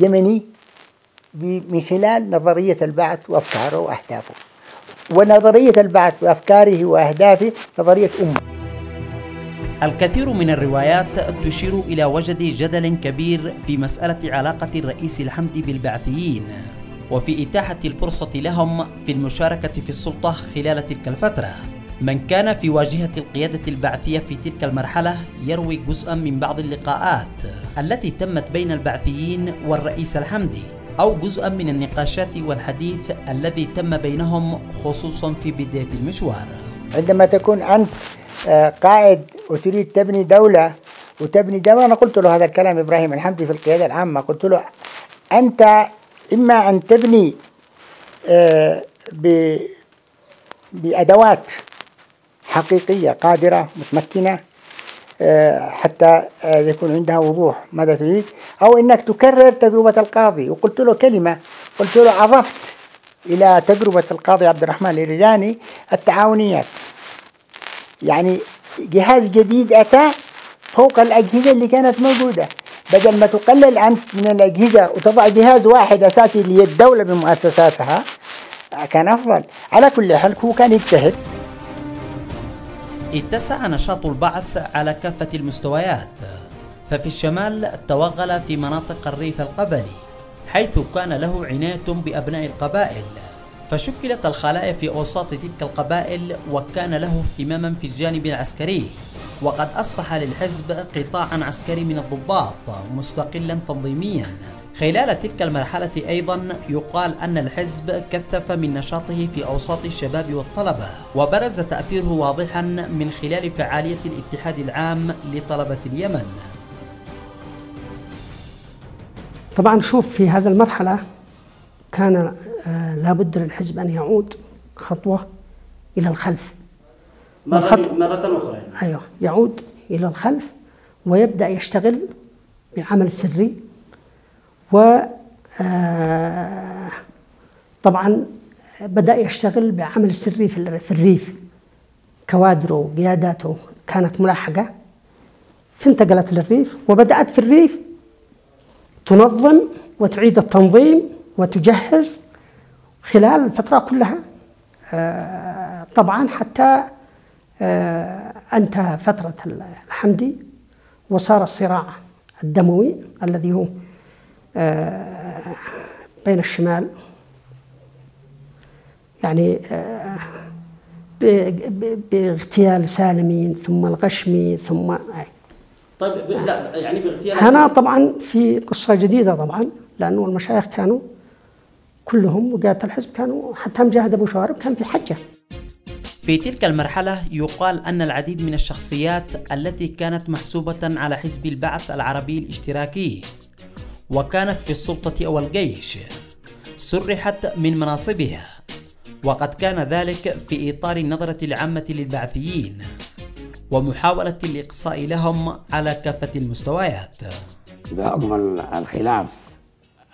يمني من خلال نظرية البعث وأفكاره وأهدافه. ونظرية البعث وأفكاره وأهدافه نظرية أمة. الكثير من الروايات تشير إلى وجد جدل كبير في مسألة علاقة الرئيس الحمدي بالبعثيين وفي إتاحة الفرصة لهم في المشاركة في السلطة خلال تلك الفترة. من كان في واجهة القيادة البعثية في تلك المرحلة يروي جزءا من بعض اللقاءات التي تمت بين البعثيين والرئيس الحمدي أو جزءا من النقاشات والحديث الذي تم بينهم خصوصا في بداية المشوار. عندما تكون أنت آه، قائد وتريد تبني دولة وتبني دولة أنا قلت له هذا الكلام إبراهيم الحمدي في القيادة العامة قلت له أنت إما أن تبني آه، بأدوات حقيقية قادرة متمكنة آه، حتى آه، يكون عندها وضوح ماذا تريد أو أنك تكرر تجربة القاضي. وقلت له كلمة قلت له أضفت إلى تجربة القاضي عبد الرحمن الإيراني التعاونيات. يعني جهاز جديد أتى فوق الأجهزة اللي كانت موجودة. بدل ما تقلل أنت من الأجهزة وتضع جهاز واحد أساسي للدولة بمؤسساتها كان أفضل. على كل حال هو كان يجتهد. اتسع نشاط البعث على كافة المستويات ففي الشمال توغل في مناطق الريف القبلي حيث كان له عناية بأبناء القبائل فشكلت الخلايا في أوساط تلك القبائل وكان له اهتماما في الجانب العسكري وقد أصبح للحزب قطاعا عسكري من الضباط مستقلا تنظيميا. خلال تلك المرحلة أيضا يقال أن الحزب كثف من نشاطه في أوساط الشباب والطلبة وبرز تأثيره واضحا من خلال فعالية الاتحاد العام لطلبة اليمن. طبعا شوف في هذه المرحلة كان آه، لابد للحزب أن يعود خطوة إلى الخلف. مرة, مرة أخرى أيوه يعود إلى الخلف ويبدأ يشتغل بعمل سري. و آه، طبعا بدأ يشتغل بعمل سري في الريف. كوادره وقياداته كانت ملاحقة. فانتقلت للريف وبدأت في الريف. تنظم وتعيد التنظيم وتجهز خلال الفترة كلها. آه، طبعا حتى آه، أنتهى فترة الحمدي. وصار الصراع الدموي الذي هو بين الشمال. يعني آه، باغتيال سالمين ثم الغشمي ثم طيب لا يعني باغتيال هنا طبعا في قصة جديدة طبعا لأنه المشايخ كانوا كلهم وقادة الحزب كانوا حتى مجاهد أبو شوارب كان في حجة. في تلك المرحلة يقال أن العديد من الشخصيات التي كانت محسوبة على حزب البعث العربي الاشتراكي وكانت في السلطة أو الجيش سرحت من مناصبها. وقد كان ذلك في إطار النظرة العامة للبعثيين ومحاولة الإقصاء لهم على كافة المستويات. بحكم الخلاف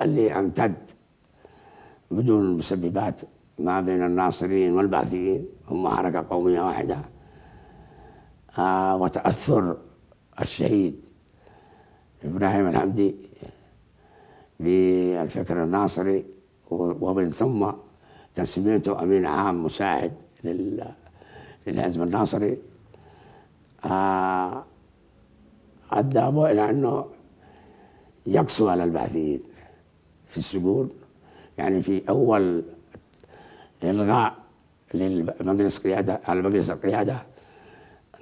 اللي امتد بدون مسببات ما بين الناصريين والبعثيين هم حركة قومية واحدة. آه وتأثر الشهيد إبراهيم الحمدي بالفكر الناصري ومن ثم تسميته أمين عام مساعد للحزب الناصري. آه أدى إلى أنه يقسو على البعثيين في السجون. يعني في أول إلغاء للمجلس قيادة على مجلس القيادة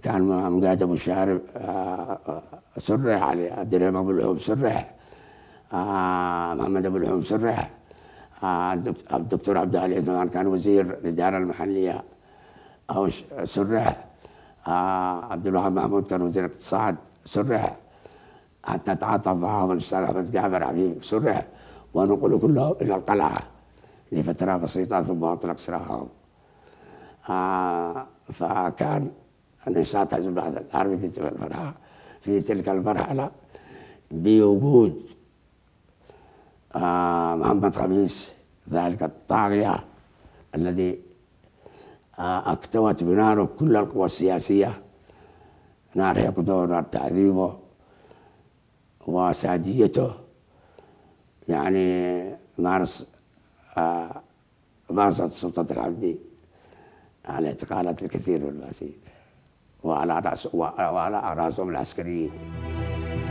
كان مقاد أبو شارب آه، آه، سرح علي عبد الرحمن أبو سرح آه، محمد أبو الحوم سرح. الدكتور عبد العلي عثمان كان وزير الإدارة المحلية. أو سرح. عبد الوهاب محمود كان وزير الاقتصاد سرح. حتى تعاطف معهم الأستاذ أحمد جعفر عفيف سرح. ونقلوا كلهم إلى القلعة لفترة بسيطة ثم أطلق سراحهم. آه فكان نشاط حزب البعث العربي في تلك المرحلة بوجود آه محمد خميس ذلك الطاغية الذي آه اكتوت بناره كل القوى السياسية. نار حقده ونار تعذيبه وساديته. يعني مارس آه مارست سلطة العبدي على اعتقالات الكثير البعثيين وعلى رأس وعلى رأسهم العسكريين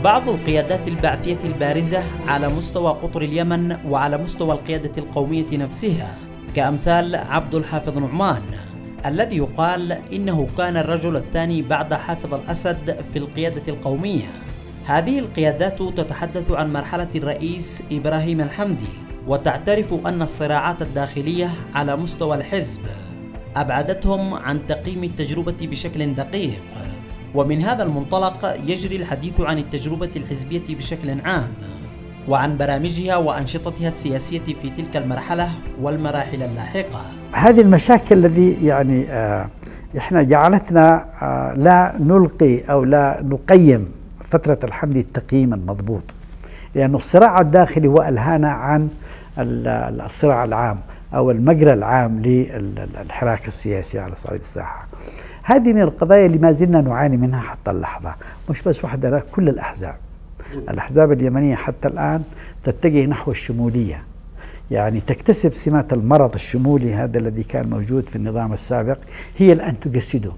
بعض القيادات البعثية البارزة على مستوى قطر اليمن وعلى مستوى القيادة القومية نفسها كأمثال عبد الحافظ نعمان الذي يقال إنه كان الرجل الثاني بعد حافظ الأسد في القيادة القومية. هذه القيادات تتحدث عن مرحلة الرئيس إبراهيم الحمدي وتعترف أن الصراعات الداخلية على مستوى الحزب أبعدتهم عن تقييم التجربة بشكل دقيق. ومن هذا المنطلق يجري الحديث عن التجربة الحزبية بشكل عام وعن برامجها وأنشطتها السياسية في تلك المرحلة والمراحل اللاحقة. هذه المشاكل الذي يعني آه إحنا جعلتنا آه لا نلقي أو لا نقيم فترة الحمد التقييم المضبوط لأن الصراع الداخلي هو ألهانا عن الصراع العام أو المجرى العام للحراك السياسي على صعيد الساحة. هذه من القضايا اللي ما زلنا نعاني منها حتى اللحظة مش بس وحدة كل الأحزاب. الأحزاب اليمنية حتى الآن تتجه نحو الشمولية. يعني تكتسب سمات المرض الشمولي هذا الذي كان موجود في النظام السابق هي الآن تجسده.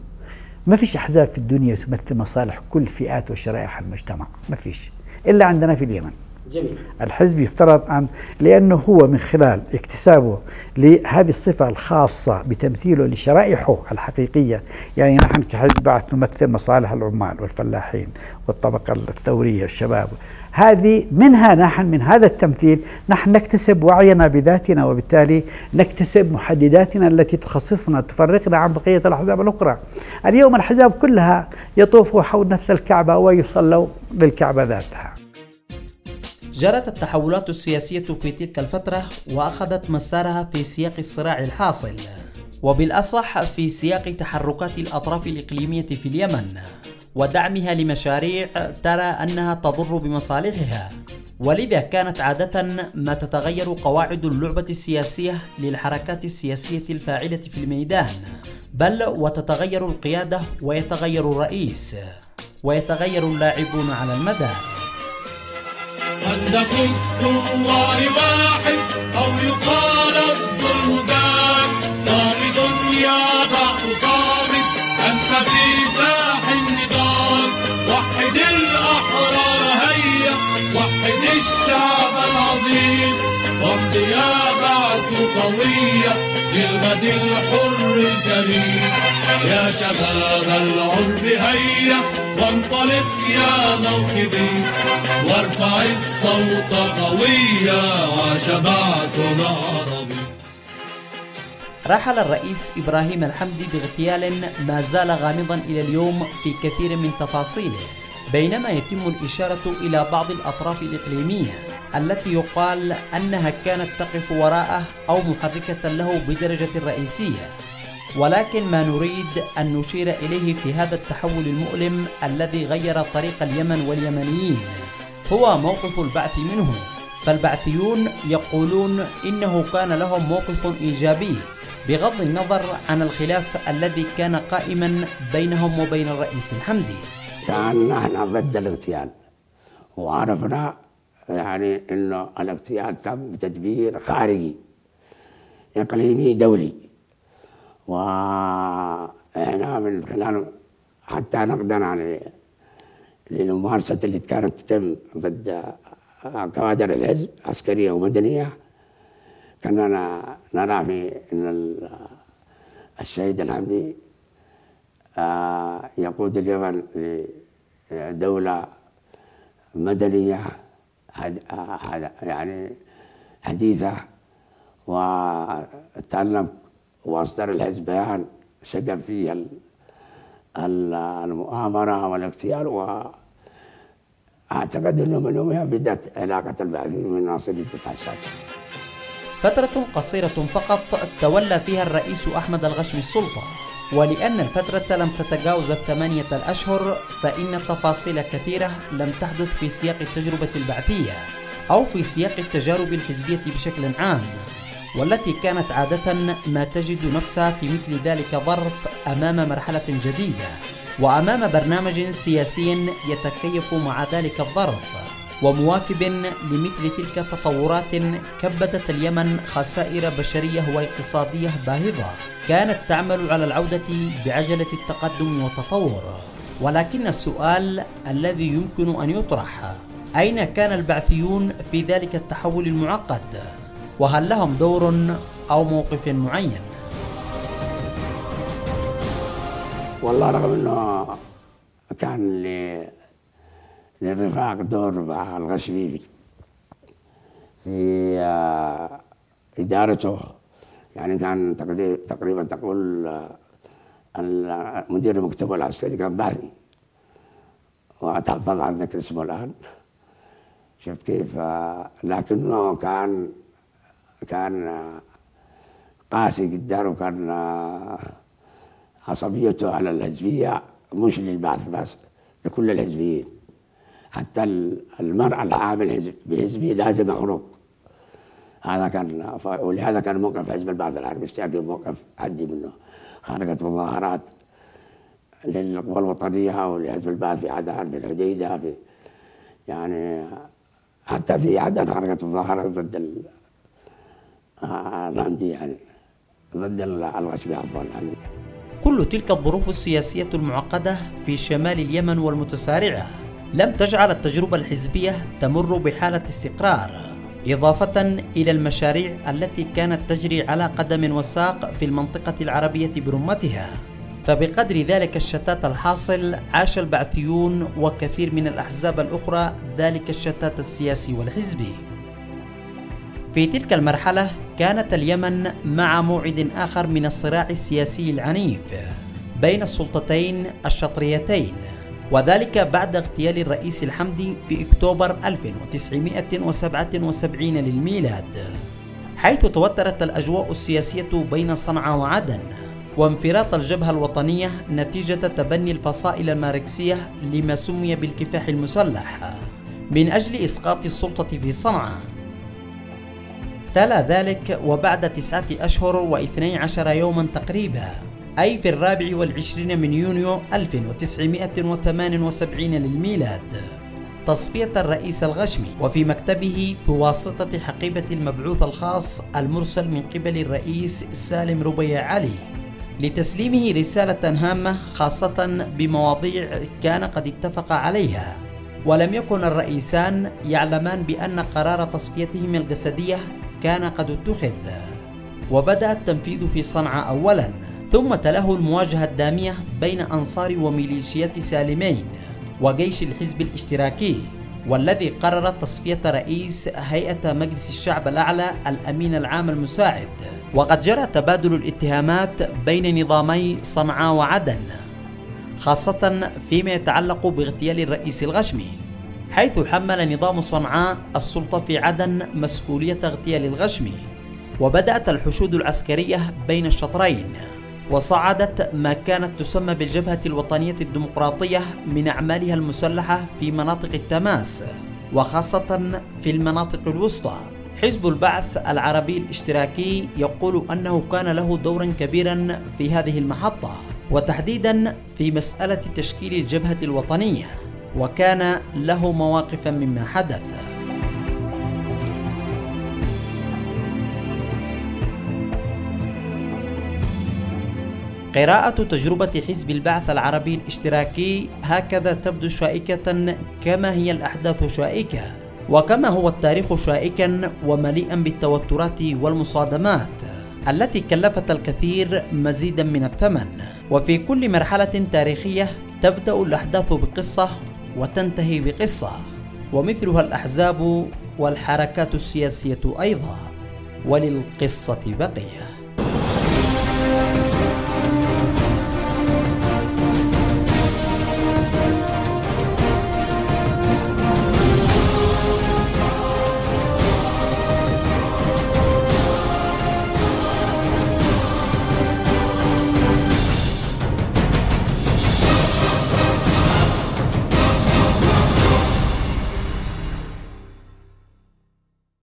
ما فيش أحزاب في الدنيا تمثل مصالح كل فئات وشرائح المجتمع ما فيش إلا عندنا في اليمن. جميل. الحزب يفترض أن لأنه هو من خلال اكتسابه لهذه الصفة الخاصة بتمثيله لشرائحه الحقيقية. يعني نحن كحزب بعث نمثل مصالح العمال والفلاحين والطبقة الثورية الشباب هذه منها نحن من هذا التمثيل نحن نكتسب وعينا بذاتنا وبالتالي نكتسب محدداتنا التي تخصصنا تفرقنا عن بقية الأحزاب الأخرى. اليوم الأحزاب كلها يطوفوا حول نفس الكعبة ويصلوا للكعبة ذاتها. جرت التحولات السياسية في تلك الفترة وأخذت مسارها في سياق الصراع الحاصل وبالأصح في سياق تحركات الأطراف الإقليمية في اليمن ودعمها لمشاريع ترى أنها تضر بمصالحها. ولذا كانت عادة ما تتغير قواعد اللعبة السياسية للحركات السياسية الفاعلة في الميدان بل وتتغير القيادة ويتغير الرئيس ويتغير اللاعبون على المدار. عندكم الله واحد أو يقال الظلم ذاك صامد يا ضعف صامد أنت في ساح النضال. وحد الأحرار هيا وحد الشعب العظيم. وامض يا بعث قوية للغد الحر الكريم. يا شباب العرب هيا وانطلق يا موكبي. وارفع الصوت قويا وشبعتنا رحل الرئيس إبراهيم الحمدي باغتيال ما زال غامضا إلى اليوم في كثير من تفاصيله بينما يتم الإشارة إلى بعض الأطراف الإقليمية التي يقال أنها كانت تقف وراءه أو محركة له بدرجة رئيسية. ولكن ما نريد أن نشير إليه في هذا التحول المؤلم الذي غير طريق اليمن واليمنيين. هو موقف البعث منه. فالبعثيون يقولون إنه كان لهم موقف إيجابي بغض النظر عن الخلاف الذي كان قائما بينهم وبين الرئيس الحمدي. كأن نحن ضد الاغتيال. وعرفنا يعني إنه الاغتيال تم بتدبير خارجي إقليمي دولي. وإحنا من خلال حتى نقدنا للممارسة اللي كانت تتم ضد كوادر الحزب عسكرية ومدنية. كنا نرى في أن الشهيد الحمدي آه، يقود اليمن لدولة مدنية يعني حديثة وتعلم وأصدر الحزب بيان شجب فيه المؤامرة والاغتيال وأعتقد أنه من يومها بدأت علاقة البعثيين من ناصرية تتحسن. فترة قصيرة فقط تولى فيها الرئيس أحمد الغشمي السلطة ولأن الفترة لم تتجاوز الثمانية الأشهر فإن تفاصيل كثيرة لم تحدث في سياق التجربة البعثية أو في سياق التجارب الحزبية بشكل عام. والتي كانت عادة ما تجد نفسها في مثل ذلك الظرف أمام مرحلة جديدة وأمام برنامج سياسي يتكيف مع ذلك الظرف ومواكب لمثل تلك التطورات كبدت اليمن خسائر بشرية واقتصادية باهظة كانت تعمل على العودة بعجلة التقدم والتطور. ولكن السؤال الذي يمكن أن يطرح أين كان البعثيون في ذلك التحول المعقد؟ وهل لهم دور أو موقف معين؟ والله رغم إنه كان للرفاق دور مع الغشمي في آه، إدارته. يعني كان تقريبا تقول آه، مدير المكتب العسكري كان بعثي وأتحفظ عن ذكر اسمه الآن. شفت كيف آه، لكنه كان كان قاسي جدا وكان عصبيته على الحزبية مش للبعث بس لكل الحزبيين. حتى المرأة العامل بحزبي لازم يخرج هذا كان ولهذا كان موقف حزب البعث العربي. اشتاق موقف عندي منه؟ خرجت مظاهرات للقوى الوطنية ولحزب البعث في عدن في الحديدة في يعني حتى في عدن خرجت مظاهرات ضد الرمدي يعني ضد الغشبي عفوا يعني كل تلك الظروف السياسية المعقدة في شمال اليمن والمتسارعة لم تجعل التجربة الحزبية تمر بحالة استقرار إضافة إلى المشاريع التي كانت تجري على قدم وساق في المنطقة العربية برمتها. فبقدر ذلك الشتات الحاصل عاش البعثيون وكثير من الأحزاب الأخرى ذلك الشتات السياسي والحزبي. في تلك المرحلة كانت اليمن مع موعد آخر من الصراع السياسي العنيف بين السلطتين الشطريتين وذلك بعد اغتيال الرئيس الحمدي في أكتوبر 1977 للميلاد حيث توترت الأجواء السياسية بين صنعاء وعدن وانفراط الجبهة الوطنية نتيجة تبني الفصائل الماركسية لما سمي بالكفاح المسلح من أجل إسقاط السلطة في صنعاء. تلا ذلك وبعد تسعة أشهر واثني عشر يوما تقريبا أي في الرابع والعشرين من يونيو 1978 للميلاد. تصفية الرئيس الغشمي وفي مكتبه بواسطة حقيبة المبعوث الخاص المرسل من قبل الرئيس سالم ربيع علي لتسليمه رسالة هامة خاصة بمواضيع كان قد اتفق عليها. ولم يكن الرئيسان يعلمان بأن قرار تصفيتهم الجسدية كان قد اتخذ. وبدأ التنفيذ في صنعاء أولا ثم تله المواجهة الدامية بين أنصار وميليشيات سالمين وجيش الحزب الاشتراكي والذي قرر تصفية رئيس هيئة مجلس الشعب الأعلى الأمين العام المساعد. وقد جرى تبادل الاتهامات بين نظامي صنعاء وعدن خاصة فيما يتعلق باغتيال الرئيس الغشمي. حيث حمل نظام صنعاء السلطة في عدن مسؤولية اغتيال الغشمي وبدأت الحشود العسكرية بين الشطرين وصعدت ما كانت تسمى بالجبهة الوطنية الديمقراطية من أعمالها المسلحة في مناطق التماس وخاصة في المناطق الوسطى. حزب البعث العربي الاشتراكي يقول أنه كان له دورا كبيرا في هذه المحطة وتحديدا في مسألة تشكيل الجبهة الوطنية. وكان له مواقف مما حدث. قراءة تجربة حزب البعث العربي الاشتراكي هكذا تبدو شائكة كما هي الأحداث شائكة وكما هو التاريخ شائكا ومليئا بالتوترات والمصادمات التي كلفت الكثير مزيدا من الثمن. وفي كل مرحلة تاريخية تبدأ الأحداث بقصة وتنتهي بقصة. ومثلها الأحزاب والحركات السياسية أيضا. وللقصة بقية.